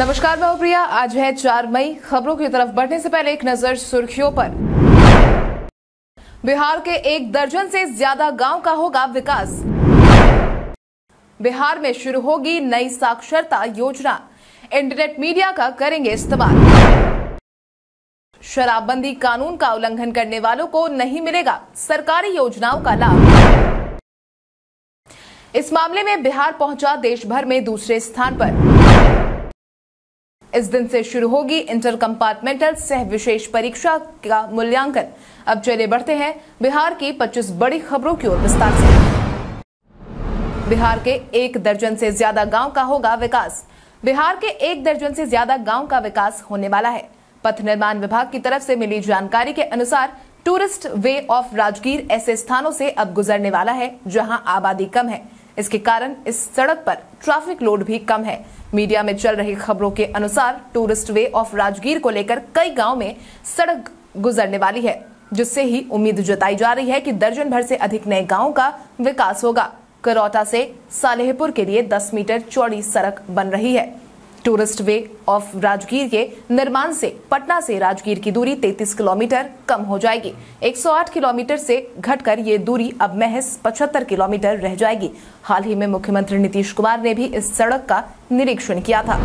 नमस्कार, मैं प्रिया। आज है चार मई। खबरों की तरफ़ बढ़ने से पहले एक नज़र सुर्खियों पर। बिहार के एक दर्जन से ज़्यादा गाँव का होगा विकास। बिहार में शुरू होगी नई साक्षरता योजना। इंटरनेट मीडिया का करेंगे इस्तेमाल। शराबबंदी कानून का उल्लंघन करने वालों को नहीं मिलेगा सरकारी योजनाओं का लाभ। इस मामले में बिहार पहुँचा देश भर में दूसरे स्थान पर। इस दिन से शुरू होगी इंटर कंपार्टमेंटल सह विशेष परीक्षा का मूल्यांकन। अब चले बढ़ते हैं बिहार की 25 बड़ी खबरों की ओर विस्तार से। बिहार के एक दर्जन से ज़्यादा गाँव का होगा विकास। बिहार के एक दर्जन से ज़्यादा गाँव का विकास होने वाला है। पथ निर्माण विभाग की तरफ़ से मिली जानकारी के अनुसार टूरिस्ट वे ऑफ़ राजगीर ऐसे स्थानों से अब गुजरने वाला है, जहाँ आबादी कम है। इसके कारण इस सड़क पर ट्रैफ़िक लोड भी कम है। मीडिया में चल रही खबरों के अनुसार टूरिस्ट वे ऑफ़ राजगीर को लेकर कई गाँव में सड़क गुजरने वाली है, जिससे ही उम्मीद जताई जा रही है कि दर्जन भर से अधिक नए गाँव का विकास होगा। करौटा से सालेहपुर के लिए 10 मीटर चौड़ी सड़क बन रही है। टूरिस्ट वे ऑफ़ राजगीर के निर्माण से पटना से राजगीर की दूरी 33 किलोमीटर कम हो जाएगी। 108 किलोमीटर से घटकर ये दूरी अब महज 75 किलोमीटर रह जाएगी। हाल ही में मुख्यमंत्री नीतीश कुमार ने भी इस सड़क का निरीक्षण किया था।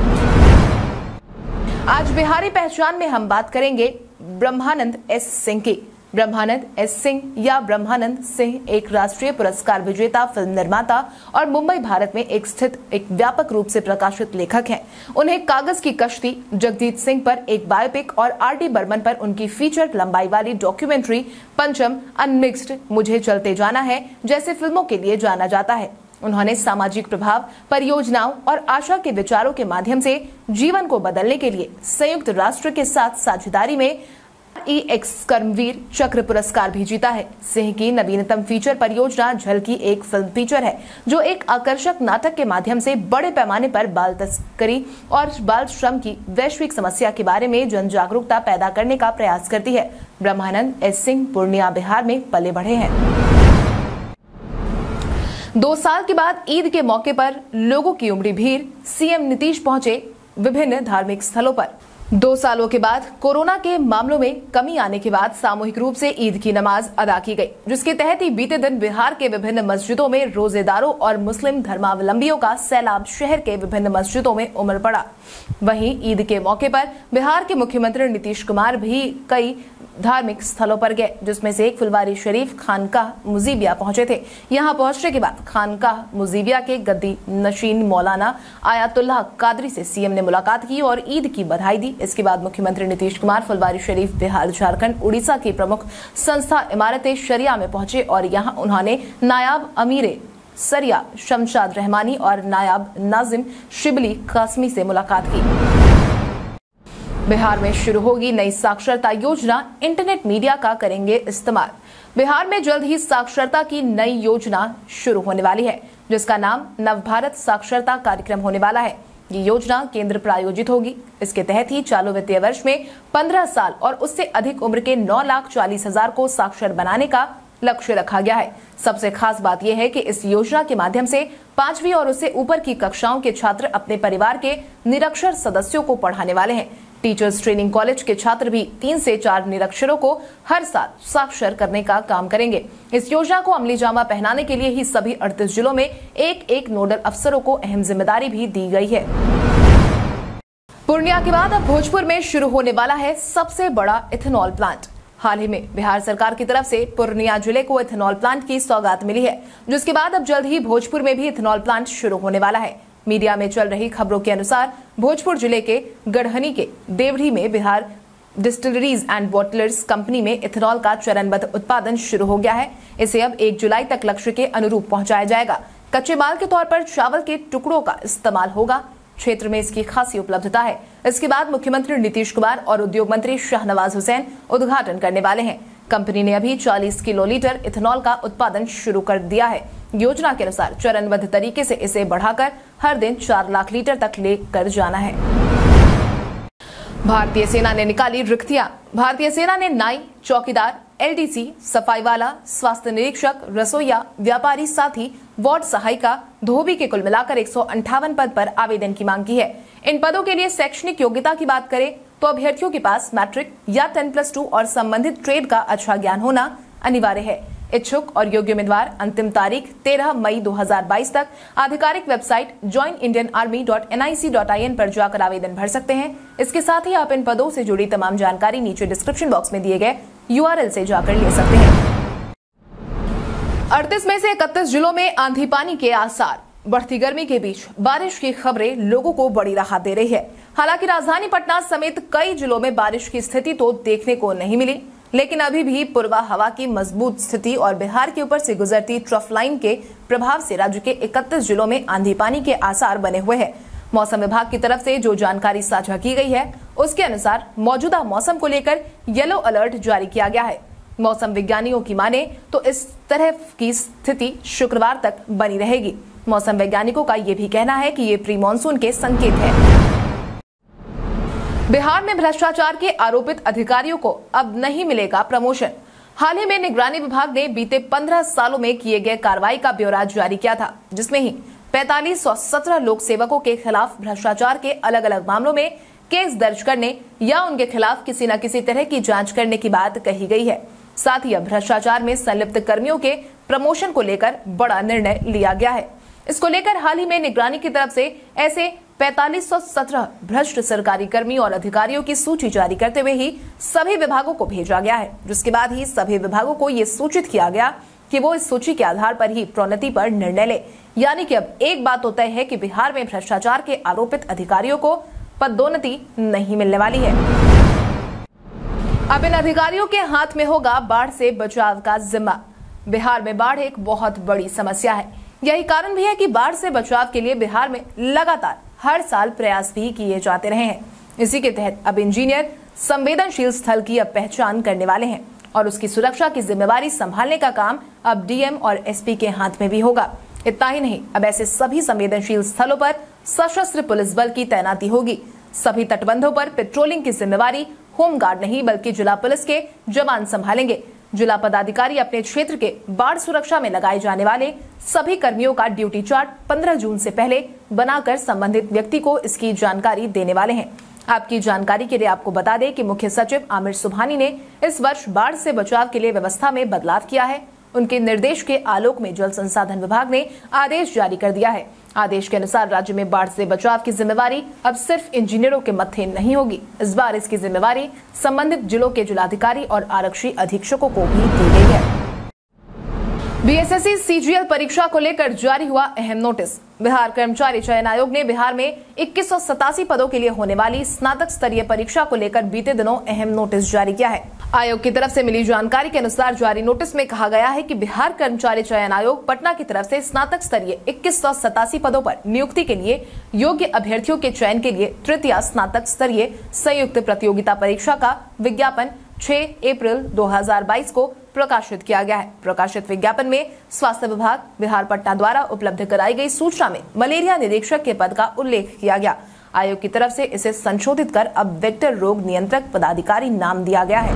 आज बिहारी पहचान में हम बात करेंगे ब्रह्मानंद एस सिंह की। ब्रह्मानंद एस सिंह या ब्रह्मानंद सिंह एक राष्ट्रीय पुरस्कार विजेता, फ़िल्म निर्माता और मुंबई, भारत में एक स्थित, एक व्यापक रूप से प्रकाशित लेखक हैं। उन्हें कागज़ की कश्ती जगजीत सिंह पर एक बायोपिक और आर डी बर्मन पर उनकी फीचर लंबाई वाली डॉक्यूमेंट्री पंचम अनमिक्स्ड मुझे चलते जाना है, जैसे फ़िल्मों के लिए जाना जाता है। उन्होंने सामाजिक प्रभाव, परियोजनाओं और आशा के विचारों के माध्यम से जीवन को बदलने के लिए संयुक्त राष्ट्र के साथ साझेदारी में ई एक्स कर्मवीर चक्र पुरस्कार भी जीता है। सिंह की नवीनतम फीचर परियोजना झलकी एक फ़िल्म फीचर है, जो एक आकर्षक नाटक के माध्यम से बड़े पैमाने पर बाल तस्करी और बाल श्रम की वैश्विक समस्या के बारे में जन जागरूकता पैदा करने का प्रयास करती है। ब्रह्मानंद एस सिंह पूर्णिया, बिहार में पले बढ़े हैं। दो साल के बाद ईद के मौके पर लोगों की उमड़ी भीड़। सीएम नीतीश पहुँचे विभिन्न धार्मिक स्थलों पर। दो सालों के बाद कोरोना के मामलों में कमी आने के बाद सामूहिक रूप से ईद की नमाज़ अदा की गई, जिसके तहत ही बीते दिन बिहार के विभिन्न मस्जिदों में रोजेदारों और मुस्लिम धर्मावलंबियों का सैलाब शहर के विभिन्न मस्जिदों में उमड़ पड़ा। वहीं ईद के मौके पर बिहार के मुख्यमंत्री नीतीश कुमार भी कई धार्मिक स्थलों पर गए, जिसमें से एक फुलवारी शरीफ खानकाह मुजीबिया पहुँचे थे। यहाँ पहुँचने के बाद खानकाह मुजीबिया के गद्दी नशीन मौलाना आयातुल्लाह कादरी से सीएम ने मुलाकात की और ईद की बधाई दी। इसके बाद मुख्यमंत्री नीतीश कुमार, फुलवारी शरीफ, बिहार, झारखंड, उड़ीसा की प्रमुख संस्था इमारत शरिया में पहुँचे और यहाँ उन्होंने नायाब अमीरे सरिया शमशाद रहमानी और नायाब नाजिम शिबली कासमी से मुलाकात की। बिहार में शुरू होगी नई साक्षरता योजना, इंटरनेट मीडिया का करेंगे इस्तेमाल। बिहार में जल्द ही साक्षरता की नई योजना शुरू होने वाली है, जिसका नाम नवभारत साक्षरता कार्यक्रम होने वाला है। ये योजना केंद्र प्रायोजित होगी। इसके तहत ही चालू वित्तीय वर्ष में 15 साल और उससे अधिक उम्र के नौ लाख चालीस हज़ार को साक्षर बनाने का लक्ष्य रखा गया है। सबसे खास बात यह है कि इस योजना के माध्यम से पांचवी और उससे ऊपर की कक्षाओं के छात्र अपने परिवार के निरक्षर सदस्यों को पढ़ाने वाले हैं। टीचर्स ट्रेनिंग कॉलेज के छात्र भी तीन से चार निरक्षरों को हर साल साक्षर करने का काम करेंगे। इस योजना को अमली जामा पहनाने के लिए ही सभी अड़तीस जिलों में एक एक नोडल अफसरों को अहम ज़िम्मेदारी भी दी गई है। पूर्णिया के बाद अब भोजपुर में शुरू होने वाला है सबसे बड़ा इथेनॉल प्लांट। हाल ही में बिहार सरकार की तरफ़ से पूर्णिया ज़िले को इथेनॉल प्लांट की सौगात मिली है, जिसके बाद अब जल्द ही भोजपुर में भी इथेनॉल प्लांट शुरू होने वाला है। मीडिया में चल रही खबरों के अनुसार भोजपुर ज़िले के गढ़हनी के देवरी में Bihar distilleries and bottlers company में इथेनॉल का चरणबद्ध उत्पादन शुरू हो गया है। इसे अब एक जुलाई तक लक्ष्य के अनुरूप पहुँचाया जाएगा। कच्चे माल के तौर पर चावल के टुकड़ों का इस्तेमाल होगा। क्षेत्र में इसकी खासी उपलब्धता है। इसके बाद मुख्यमंत्री नीतीश कुमार और उद्योग मंत्री शाहनवाज हुसैन उद्घाटन करने वाले हैं। कंपनी ने अभी 40 किलो लीटर इथेनॉल का उत्पादन शुरू कर दिया है। योजना के अनुसार चरणबद्ध तरीके से इसे बढ़ाकर हर दिन चार लाख लीटर तक ले कर जाना है। भारतीय सेना ने निकाली रिक्तियाँ। भारतीय सेना ने नाई, चौकीदार, एलडीसी सफ़ाई वाला स्वास्थ्य निरीक्षक, रसोईया, व्यापारी साथी, वार्ड सहायिका, धोबी के कुल मिलाकर एक पद पर आवेदन की मांग की है। इन पदों के लिए शैक्षणिक योग्यता की बात करें तो अभ्यर्थियों के पास मैट्रिक या टेन प्लस टू और संबंधित ट्रेड का अच्छा ज्ञान होना अनिवार्य है। इच्छुक और योग्य उम्मीदवार, अंतिम तारीख 13 मई 2022 तक। आधिकारिक website join Indian army dot N I C dot I N पर जाकर आवेदन भर सकते हैं। इसके साथ ही आप इन पदों से जुड़ी तमाम जानकारी नीचे डिस्क्रिप्शन बॉक्स में दिए गए यूआरएल से जाकर ले सकते हैं। अड़तीस में से इकतीस जिलों में आंधी पानी के आसार। बढ़ती गर्मी के बीच बारिश की खबरें लोगों को बड़ी राहत दे रही है। हालाँकि राजधानी पटना समेत कई जिलों में बारिश की स्थिति तो देखने को नहीं मिली। लेकिन अभी भी पूर्वा हवा की मज़बूत स्थिति और बिहार के ऊपर से गुजरती ट्रफ लाइन के प्रभाव से राज्य के 31 जिलों में आंधी पानी के आसार बने हुए हैं। मौसम विभाग की तरफ़ से जो जानकारी साझा की गई है, उसके अनुसार मौजूदा मौसम को लेकर येलो अलर्ट जारी किया गया है। मौसम विज्ञानियों की माने तो इस तरह की स्थिति शुक्रवार तक बनी रहेगी। मौसम वैज्ञानिकों का ये भी कहना है कि ये प्री मानसून के संकेत है। बिहार में भ्रष्टाचार के आरोपित अधिकारियों को अब नहीं मिलेगा प्रमोशन। हाल ही में निगरानी विभाग ने बीते 15 सालों में किए गए कार्रवाई का ब्यौरा जारी किया था, जिसमें ही पैतालीस सौ सत्रह लोक सेवकों के खिलाफ भ्रष्टाचार के अलग अलग मामलों में केस दर्ज करने या उनके खिलाफ किसी न किसी तरह की जाँच करने की बात कही गई है। साथ ही अब भ्रष्टाचार में संलिप्त कर्मियों के प्रमोशन को लेकर बड़ा निर्णय लिया गया है। इसको लेकर हाल ही में निगरानी की तरफ़ से ऐसे 4517 भ्रष्ट सरकारी कर्मी और अधिकारियों की सूची जारी करते हुए ही सभी विभागों को भेजा गया है। जिसके बाद ही सभी विभागों को ये सूचित किया गया कि वो इस सूची के आधार पर ही प्रोन्नति पर निर्णय ले। यानी कि अब एक बात तो तय है कि बिहार में भ्रष्टाचार के आरोपित अधिकारियों को पदोन्नति नहीं मिलने वाली है। अब इन अधिकारियों के हाथ में होगा बाढ़ से बचाव का जिम्मा। बिहार में बाढ़ एक बहुत बड़ी समस्या है। यही कारण भी है कि बाढ़ से बचाव के लिए बिहार में लगातार हर साल प्रयास भी किए जाते रहे हैं। इसी के तहत अब इंजीनियर संवेदनशील स्थल की अब पहचान करने वाले हैं और उसकी सुरक्षा की जिम्मेवारी संभालने का काम अब डीएम और एसपी के हाथ में भी होगा। इतना ही नहीं, अब ऐसे सभी संवेदनशील स्थलों पर सशस्त्र पुलिस बल की तैनाती होगी। सभी तटबंधों पर पेट्रोलिंग की जिम्मेवारी होमगार्ड नहीं, बल्कि जिला पुलिस के जवान संभालेंगे। जिला पदाधिकारी अपने क्षेत्र के बाढ़ सुरक्षा में लगाए जाने वाले सभी कर्मियों का ड्यूटी चार्ट 15 जून से पहले बनाकर संबंधित व्यक्ति को इसकी जानकारी देने वाले हैं। आपकी जानकारी के लिए आपको बता दें कि मुख्य सचिव आमिर सुबहानी ने इस वर्ष बाढ़ से बचाव के लिए व्यवस्था में बदलाव किया है। उनके निर्देश के आलोक में जल संसाधन विभाग ने आदेश जारी कर दिया है। आदेश के अनुसार राज्य में बाढ़ से बचाव की जिम्मेवारी अब सिर्फ़ इंजीनियरों के मत्थे नहीं होगी। इस बार इसकी जिम्मेवारी संबंधित जिलों के जिलाधिकारी और आरक्षी अधीक्षकों को भी दी गई है। बीएसएससी सीजीएल परीक्षा को लेकर जारी हुआ अहम नोटिस। बिहार कर्मचारी चयन आयोग ने बिहार में इक्कीस पदों के लिए होने वाली स्नातक स्तरीय परीक्षा को लेकर बीते दिनों अहम नोटिस जारी किया है। आयोग की तरफ़ से मिली जानकारी के अनुसार जारी नोटिस में कहा गया है कि बिहार कर्मचारी चयन आयोग पटना की तरफ़ से स्नातक स्तरीय इक्कीस पदों पर नियुक्ति के लिए योग्य अभ्यर्थियों के चयन के लिए तृतीय स्नातक स्तरीय संयुक्त प्रतियोगिता परीक्षा का विज्ञापन 6 अप्रैल 2022 को प्रकाशित किया गया है। प्रकाशित विज्ञापन में स्वास्थ्य विभाग, बिहार पटना द्वारा उपलब्ध कराई गई सूचना में मलेरिया निरीक्षक के पद का उल्लेख किया गया। आयोग की तरफ़ से इसे संशोधित कर अब वेक्टर रोग नियंत्रक पदाधिकारी नाम दिया गया है।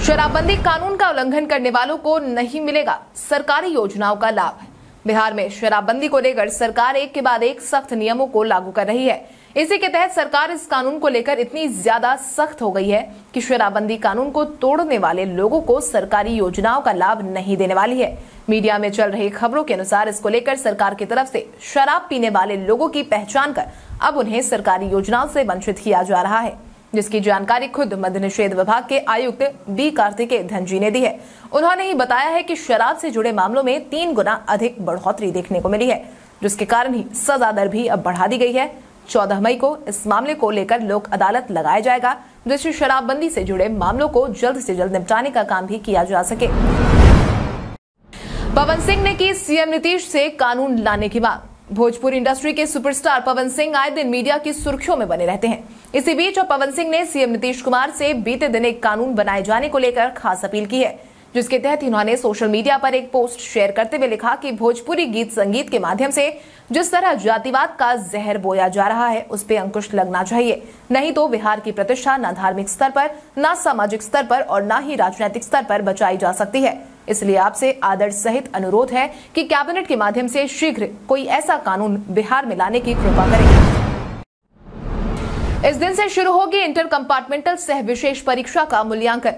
शराबबंदी कानून का उल्लंघन करने वालों को नहीं मिलेगा। सरकारी योजनाओं का लाभ। बिहार में शराबबंदी को लेकर सरकार एक के बाद एक सख्त नियमों को लागू कर रही है। इसी के तहत सरकार इस कानून को लेकर इतनी ज़्यादा सख्त हो गई है कि शराबबंदी कानून को तोड़ने वाले लोगों को सरकारी योजनाओं का लाभ नहीं देने वाली है। मीडिया में चल रही खबरों के अनुसार इसको लेकर सरकार की तरफ़ से शराब पीने वाले लोगों की पहचान कर अब उन्हें सरकारी योजनाओं से वंचित किया जा रहा है, जिसकी जानकारी खुद मध्य निषेध विभाग के आयुक्त बी कार्तिकेय धनजी ने दी है। उन्होंने ही बताया है कि शराब से जुड़े मामलों में तीन गुना अधिक बढ़ोतरी देखने को मिली है, जिसके कारण ही सजा दर भी अब बढ़ा दी गई है। चौदह मई को इस मामले को लेकर लोक अदालत लगाया जाएगा, जिससे शराबबंदी से जुड़े मामलों को जल्द से जल्द निपटाने का काम भी किया जा सके। पवन सिंह ने की सीएम नीतीश से कानून लाने की मांग। भोजपुर इंडस्ट्री के सुपरस्टार पवन सिंह आए दिन मीडिया की सुर्खियों में बने रहते हैं। इसी बीच और पवन सिंह ने सीएम नीतीश कुमार से बीते दिन एक कानून बनाए जाने को लेकर खास अपील की है, जिसके तहत इन्होंने सोशल मीडिया पर एक पोस्ट शेयर करते हुए लिखा कि भोजपुरी गीत संगीत के माध्यम से जिस तरह जातिवाद का जहर बोया जा रहा है, उस पर अंकुश लगना चाहिए। नहीं तो बिहार की प्रतिष्ठा न धार्मिक स्तर पर, न सामाजिक स्तर पर और न ही राजनीतिक स्तर पर बचाई जा सकती है। इसलिए आपसे आदर्श सहित अनुरोध है कि कैबिनेट के माध्यम से शीघ्र कोई ऐसा कानून बिहार में लाने की कृपा करें इस दिन से शुरू होगी इंटर कंपार्टमेंटल सह विशेष परीक्षा का मूल्यांकन।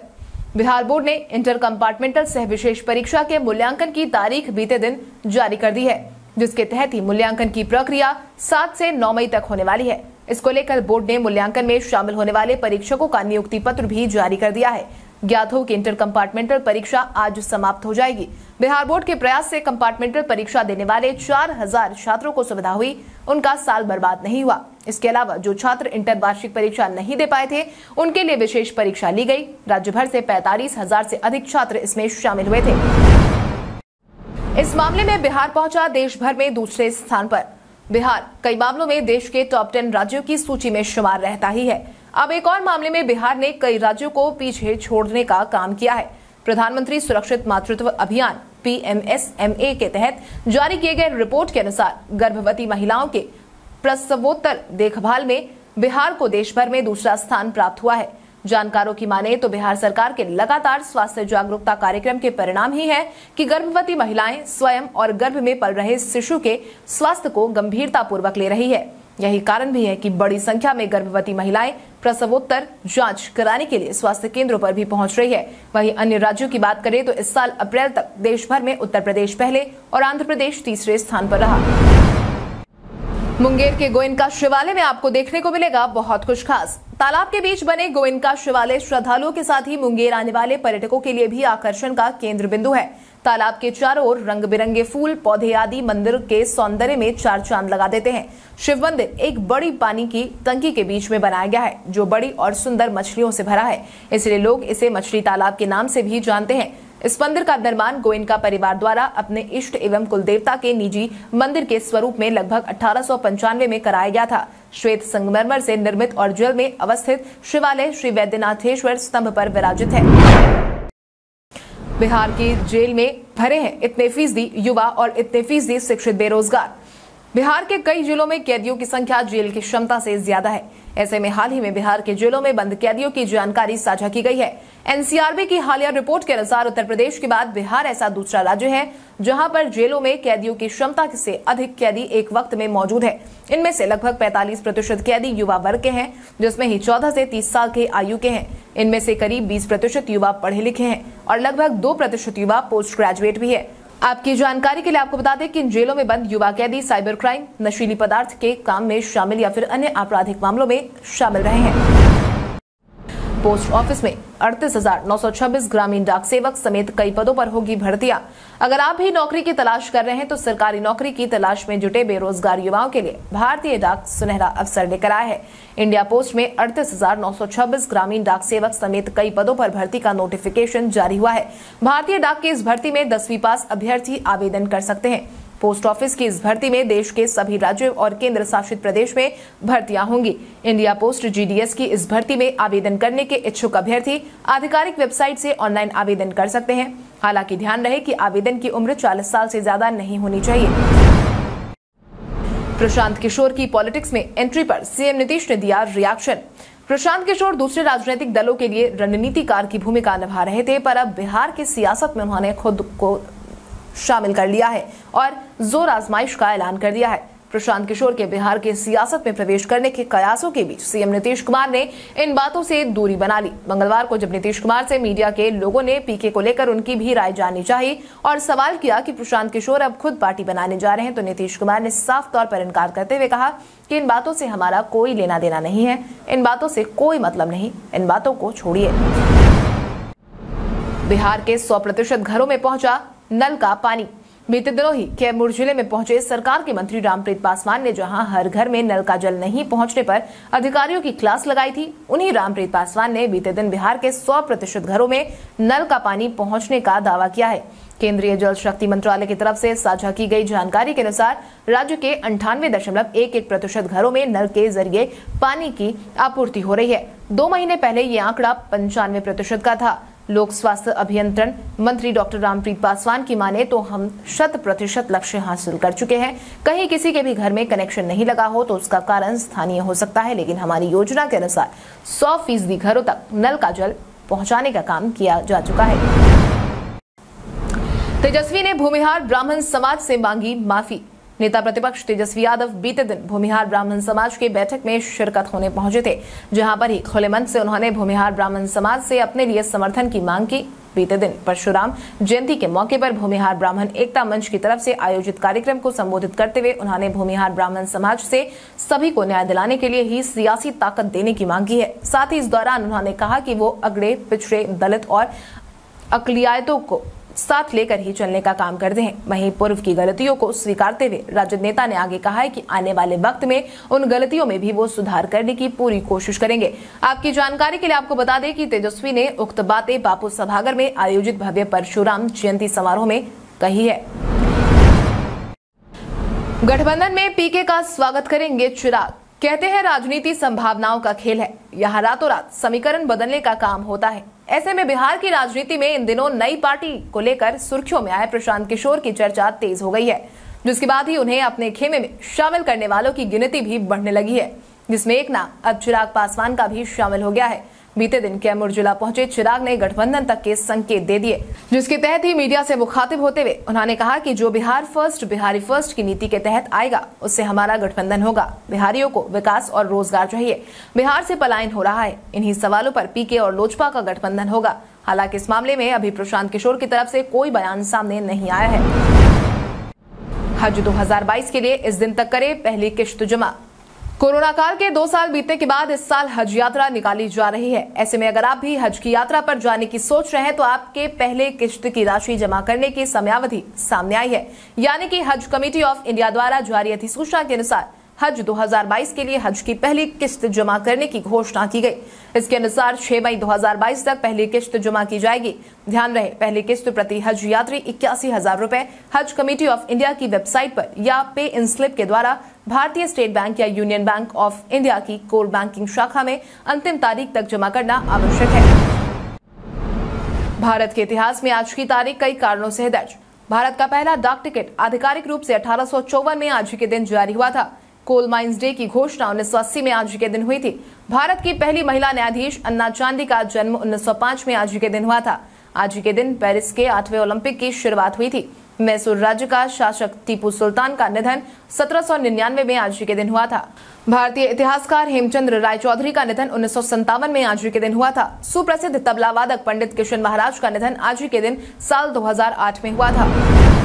बिहार बोर्ड ने इंटर कंपार्टमेंटल सह विशेष परीक्षा के मूल्यांकन की तारीख बीते दिन जारी कर दी है, जिसके तहत ही मूल्यांकन की प्रक्रिया सात से नौ मई तक होने वाली है। इसको लेकर बोर्ड ने मूल्यांकन में शामिल होने वाले परीक्षकों का नियुक्ति पत्र भी जारी कर दिया है। ज्ञात हो कि इंटर कंपार्टमेंटल परीक्षा आज समाप्त हो जाएगी। बिहार बोर्ड के प्रयास से कंपार्टमेंटल परीक्षा देने वाले चार हज़ार छात्रों को सुविधा हुई। उनका साल बर्बाद नहीं हुआ। इसके अलावा जो छात्र इंटर वार्षिक परीक्षा नहीं दे पाए थे, उनके लिए विशेष परीक्षा ली गई। राज्य भर से पैतालीस हज़ार से अधिक छात्र इसमें शामिल हुए थे। इस मामले में बिहार पहुँचा देश भर में दूसरे स्थान पर। बिहार, कई मामलों में देश के टॉप टेन राज्यों की सूची में शुमार रहता ही है। अब एक और मामले में बिहार ने कई राज्यों को पीछे छोड़ने का काम किया है। प्रधानमंत्री सुरक्षित मातृत्व अभियान, पीएमएसएमए के तहत जारी किए गए रिपोर्ट के अनुसार गर्भवती महिलाओं के प्रसवोत्तर देखभाल में बिहार को देश भर में दूसरा स्थान प्राप्त हुआ है। जानकारों की माने तो बिहार सरकार के लगातार स्वास्थ्य जागरूकता कार्यक्रम के परिणाम ही है कि गर्भवती महिलाएँ स्वयं और गर्भ में पल रहे शिशु के स्वास्थ्य को गंभीरता पूर्वक ले रही है। यही कारण भी है कि बड़ी संख्या में गर्भवती महिलाएँ प्रसवोत्तर जाँच कराने के लिए स्वास्थ्य केंद्रों पर भी पहुँच रही है। वहीं अन्य राज्यों की बात करें तो इस साल अप्रैल तक देश भर में उत्तर प्रदेश पहले और आंध्र प्रदेश तीसरे स्थान पर रहा। मुंगेर के गोइनका शिवालय में आपको देखने को मिलेगा बहुत कुछ खास। तालाब के बीच बने गोइनका शिवालय श्रद्धालुओं के साथ ही मुंगेर आने वाले पर्यटकों के लिए भी आकर्षण का केंद्र बिंदु है। तालाब के चारों ओर रंग बिरंगे फूल, पौधे आदि मंदिर के सौंदर्य में चार चाँद लगा देते हैं। शिव मंदिर एक बड़ी पानी की टंकी के बीच में बनाया गया है, जो बड़ी और सुंदर मछलियों से भरा है। इसलिए लोग इसे मछली तालाब के नाम से भी जानते हैं। इस मंदिर का निर्माण गोयनका परिवार द्वारा अपने इष्ट एवं कुलदेवता के निजी मंदिर के स्वरूप में लगभग अठारह सौ पंचानवे में कराया गया था। श्वेत संगमरमर से निर्मित और जल में अवस्थित शिवालय श्री वैद्यनाथेश्वर स्तंभ पर विराजित है। बिहार की जेल में भरे हैं। इतने फ़ीसदी युवा और इतने फ़ीसदी शिक्षित बेरोजगार। बिहार के कई जिलों में कैदियों की संख्या जेल की क्षमता से ज़्यादा है। ऐसे में हाल ही में बिहार के जेलों में बंद कैदियों की जानकारी साझा की गई है। एनसीआरबी की हालिया रिपोर्ट के अनुसार उत्तर प्रदेश के बाद बिहार ऐसा दूसरा राज्य है, जहाँ पर जेलों में कैदियों की क्षमता से अधिक कैदी एक वक्त में मौजूद है। इनमें से लगभग 45 प्रतिशत कैदी युवा वर्ग के हैं, जिसमें ही 14 से 30 साल के आयु के हैं। इनमें से करीब 20 प्रतिशत युवा पढ़े लिखे हैं और लगभग 2 प्रतिशत युवा पोस्ट ग्रेजुएट भी है। आपकी जानकारी के लिए आपको बता दें कि इन जेलों में बंद युवा कैदी, साइबर क्राइम, नशीली पदार्थ के काम में शामिल या फिर अन्य आपराधिक मामलों में शामिल रहे हैं। पोस्ट ऑफ़िस में अड़तीस हज़ार नौ सौ छब्बीस ग्रामीण डाक सेवक समेत कई पदों पर होगी भर्तियाँ। अगर आप भी नौकरी की तलाश कर रहे हैं तो सरकारी नौकरी की तलाश में जुटे बेरोजगार युवाओं के लिए भारतीय डाक सुनहरा अवसर लेकर आया है। इंडिया पोस्ट में अड़तीस हज़ार नौ सौ छब्बीस ग्रामीण डाक सेवक समेत कई पदों पर भर्ती का नोटिफिकेशन जारी हुआ है। भारतीय डाक की इस भर्ती में दसवीं पास अभ्यर्थी आवेदन कर सकते हैं। पोस्ट ऑफ़िस की इस भर्ती में देश के सभी राज्यों और केंद्र शासित प्रदेश में भर्तियाँ होंगी। इंडिया पोस्ट जीडीएस की इस भर्ती में आवेदन करने के इच्छुक अभ्यर्थी आधिकारिक वेबसाइट से ऑनलाइन आवेदन कर सकते हैं। हालाँकि ध्यान रहे कि आवेदन की उम्र 40 साल से ज़्यादा नहीं होनी चाहिए। प्रशांत किशोर की पॉलिटिक्स में एंट्री पर सीएम नीतीश ने दिया रिएक्शन। प्रशांत किशोर दूसरे राजनीतिक दलों के लिए रणनीतिकार की भूमिका निभा रहे थे, पर अब बिहार की सियासत में उन्होंने खुद को शामिल कर लिया है और ज़ोर आजमाइश का ऐलान कर दिया है। प्रशांत किशोर के बिहार के सियासत में प्रवेश करने के कयासों के बीच सीएम नीतीश कुमार ने इन बातों से दूरी बना ली। मंगलवार को जब नीतीश कुमार से मीडिया के लोगों ने पीके को लेकर उनकी भी राय जाननी चाहिए और सवाल किया कि प्रशांत किशोर अब खुद पार्टी बनाने जा रहे हैं तो नीतीश कुमार ने साफ़ तौर पर इनकार करते हुए कहा कि इन बातों से हमारा कोई लेना देना नहीं है। इन बातों से कोई मतलब नहीं। इन बातों को छोड़िए। बिहार के सौ प्रतिशत घरों में पहुँचा नल का पानी। बीते दिनों ही कैमूर ज़िले में पहुँचे सरकार के मंत्री रामप्रीत पासवान ने जहाँ हर घर में नल का जल नहीं पहुँचने पर अधिकारियों की क्लास लगाई थी, उन्हीं रामप्रीत पासवान ने बीते दिन बिहार के 100 प्रतिशत घरों में नल का पानी पहुँचने का दावा किया है। केंद्रीय जल शक्ति मंत्रालय की तरफ़ से साझा की गई जानकारी के अनुसार राज्य के अंठानवे दशमलव एक एक प्रतिशत घरों में नल के ज़रिए पानी की आपूर्ति हो रही है। दो महीने पहले ये आंकड़ा पंचानवे प्रतिशत का था। लोक स्वास्थ्य अभियंत्रण मंत्री डॉक्टर रामप्रीत पासवान की माने तो हम शत प्रतिशत लक्ष्य हासिल कर चुके हैं। कहीं किसी के भी घर में कनेक्शन नहीं लगा हो तो उसका कारण स्थानीय हो सकता है, लेकिन हमारी योजना के अनुसार सौ फ़ीसदी घरों तक नल का जल पहुँचाने का काम किया जा चुका है। तेजस्वी ने भूमिहार ब्राह्मण समाज से मांगी माफ़ी। नेता प्रतिपक्ष तेजस्वी यादव बीते दिन भूमिहार ब्राह्मण समाज की बैठक में शिरकत होने पहुँचे थे, जहाँ पर ही खुले मन से उन्होंने भूमिहार ब्राह्मण समाज से अपने लिए समर्थन की मांग की। बीते दिन परशुराम जयंती के मौके पर भूमिहार ब्राह्मण एकता मंच की तरफ़ से आयोजित कार्यक्रम को संबोधित करते हुए उन्होंने भूमिहार ब्राह्मण समाज से सभी को न्याय दिलाने के लिए ही सियासी ताकत देने की मांग की है। साथ ही इस दौरान उन्होंने कहा कि वो अगड़े पिछड़े, दलित और अकलियातों को साथ लेकर ही चलने का काम करते हैं। वहीं पूर्व की गलतियों को स्वीकारते हुए राजद नेता ने आगे कहा है कि आने वाले वक्त में उन गलतियों में भी वो सुधार करने की पूरी कोशिश करेंगे। आपकी जानकारी के लिए आपको बता दें कि तेजस्वी ने उक्त बातें बापू सभागर में आयोजित भव्य परशुराम जयंती समारोह में कही है। गठबंधन में पीके का स्वागत करेंगे चिराग कहते हैं राजनीति संभावनाओं का खेल है। यहाँ रातों रात समीकरण बदलने का काम होता है। ऐसे में बिहार की राजनीति में इन दिनों नई पार्टी को लेकर सुर्खियों में आए प्रशांत किशोर की चर्चा तेज हो गई है, जिसके बाद ही उन्हें अपने खेमे में शामिल करने वालों की गिनती भी बढ़ने लगी है, जिसमें एक नाम अब चिराग पासवान का भी शामिल हो गया है। बीते दिन कैमूर जिला पहुँचे, चिराग ने गठबंधन तक के संकेत दे दिए, जिसके तहत ही मीडिया से मुखातिब होते हुए उन्होंने कहा कि जो बिहार फ़र्स्ट, बिहारी फ़र्स्ट की नीति के तहत आएगा, उससे हमारा गठबंधन होगा। बिहारियों को विकास और रोज़गार चाहिए। बिहार से पलायन हो रहा है। इन्हीं सवालों पर पीके और लोजपा का गठबंधन होगा। हालाँकि इस मामले में अभी प्रशांत किशोर की तरफ़ से कोई बयान सामने नहीं आया है। हज 2022 के लिए इस दिन तक करे पहली किश्त जमा। कोरोना काल के दो साल बीतने के बाद इस साल हज यात्रा निकाली जा रही है। ऐसे में अगर आप भी हज की यात्रा पर जाने की सोच रहे हैं तो आपके पहले किश्त की राशि जमा करने की समयावधि सामने आई है। यानी कि हज कमेटी ऑफ़ इंडिया द्वारा जारी अधिसूचना के अनुसार हज 2022 के लिए हज की पहली किस्त जमा करने की घोषणा की गई। इसके अनुसार 6 मई 2022 तक पहली किस्त जमा की जाएगी। ध्यान रहे, पहली किस्त प्रति हज यात्री इक्यासी हज़ार रूपए। हज कमेटी ऑफ़ इंडिया की वेबसाइट पर या पे इन स्लिप के द्वारा भारतीय स्टेट बैंक या यूनियन बैंक ऑफ़ इंडिया की कोर बैंकिंग शाखा में अंतिम तारीख तक जमा करना आवश्यक है। भारत के इतिहास में आज की तारीख कई कारणों से दर्ज। भारत का पहला डाक टिकट आधिकारिक रूप से अठारह सौ चौवन में आज के दिन जारी हुआ था। कोल माइंस डे की घोषणा उन्नीस सौ अस्सी में आज के दिन हुई थी। भारत की पहली महिला न्यायाधीश अन्ना चांदी का जन्म 1905 में आज के दिन हुआ था। आज के दिन पेरिस के आठवें ओलंपिक की शुरुआत हुई थी। मैसूर राज्य का शासक टीपू सुल्तान का निधन सत्रह सौ निन्यानवे में आज के दिन हुआ था। भारतीय इतिहासकार हेमचंद्र राय चौधरी का निधन उन्नीस में आज के दिन हुआ था। सुप्रसिद्ध तबला वादक पंडित किशन महाराज का निधन आज के दिन साल 2008 में हुआ था।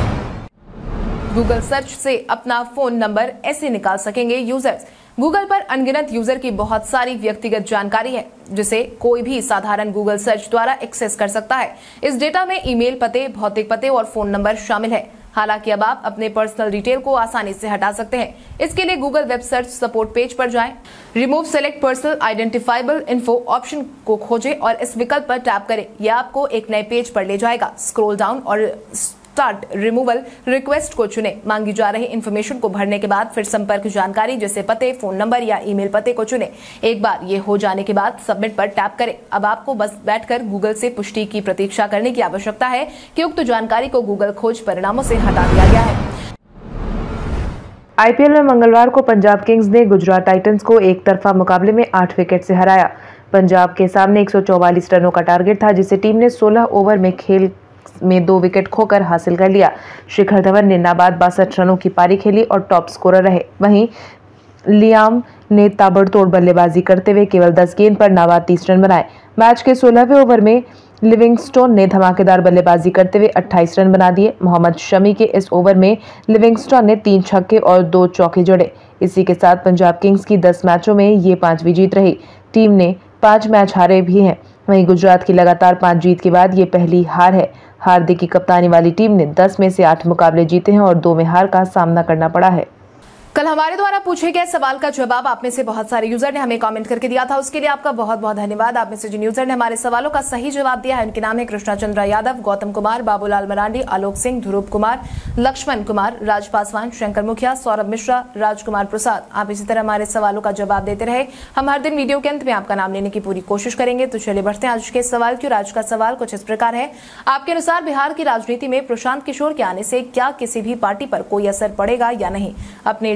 गूगल सर्च से अपना फ़ोन नंबर ऐसे निकाल सकेंगे यूज़र्स। गूगल पर अनगिनत यूज़र की बहुत सारी व्यक्तिगत जानकारी है जिसे कोई भी साधारण गूगल सर्च द्वारा एक्सेस कर सकता है। इस डेटा में ईमेल पते भौतिक पते और फ़ोन नंबर शामिल है। हालाँकि अब आप अपने पर्सनल डिटेल को आसानी से हटा सकते हैं। इसके लिए Google web search support page पर जाएँ, remove select personal identifiable info option को खोजें और इस विकल्प पर टैप करें। यह आपको एक नए पेज पर ले जाएगा। स्क्रोल डाउन और स्टार्ट रिमूवल रिक्वेस्ट को चुने। मांगी जा रही इन्फॉर्मेशन को भरने के बाद फिर संपर्क जानकारी, जैसे पते फ़ोन नंबर या ईमेल पते को चुने। एक बार ये हो जाने के बाद सबमिट पर टैप करें। अब आपको बस बैठकर गूगल से पुष्टि की प्रतीक्षा करने की आवश्यकता है कि उक्त जानकारी को गूगल खोज परिणामों से हटा दिया गया है। आईपीएल में मंगलवार को पंजाब किंग्स ने गुजरात टाइटंस को एक तरफा मुकाबले में आठ विकेट से हराया। पंजाब के सामने 144 रनों का टारगेट था, जिसे टीम ने 16 ओवर में खेल में दो विकेट खोकर हासिल कर लिया। शिखर धवन ने नाबाद बासठ रनों की पारी खेली और टॉप स्कोरर रहे। वहीं लियाम ने ताबड़तोड़ बल्लेबाजी करते हुए केवल 10 गेंद पर नाबाद 30 रन बनाए। मैच के 16वें ओवर में लिविंगस्टोन ने धमाकेदार बल्लेबाजी करते हुए 28 रन बना दिए। मोहम्मद शमी के इस ओवर में लिविंगस्टोन ने तीन छक्के और दो चौके जोड़े। इसी के साथ पंजाब किंग्स की 10 मैचों में ये पांचवी जीत रही। टीम ने पाँच मैच हारे भी हैं। वहीं गुजरात की लगातार पाँच जीत के बाद ये पहली हार है। हार्दिक की कप्तानी वाली टीम ने 10 में से 8 मुकाबले जीते हैं और दो में हार का सामना करना पड़ा है। कल हमारे द्वारा पूछे गए सवाल का जवाब आप में से बहुत सारे यूज़र ने हमें कमेंट करके दिया था। उसके लिए आपका बहुत बहुत धन्यवाद। आप में से जिन यूज़र ने हमारे सवालों का सही जवाब दिया है, उनके नाम है कृष्णा चंद्रा यादव, गौतम कुमार, बाबूलाल मरांडी, आलोक सिंह, ध्रुव कुमार, लक्ष्मण कुमार, राज पासवान, शंकर मुखिया, सौरभ मिश्रा, राजकुमार प्रसाद। आप इसी तरह हमारे सवालों का जवाब देते रहे। हम हर दिन वीडियो के अंत में आपका नाम लेने की पूरी कोशिश करेंगे। तो चलिए बढ़ते हैं आज के सवाल की। आज का सवाल कुछ इस प्रकार है। आपके अनुसार बिहार की राजनीति में प्रशांत किशोर के आने से क्या किसी भी पार्टी पर कोई असर पड़ेगा या नहीं? अपने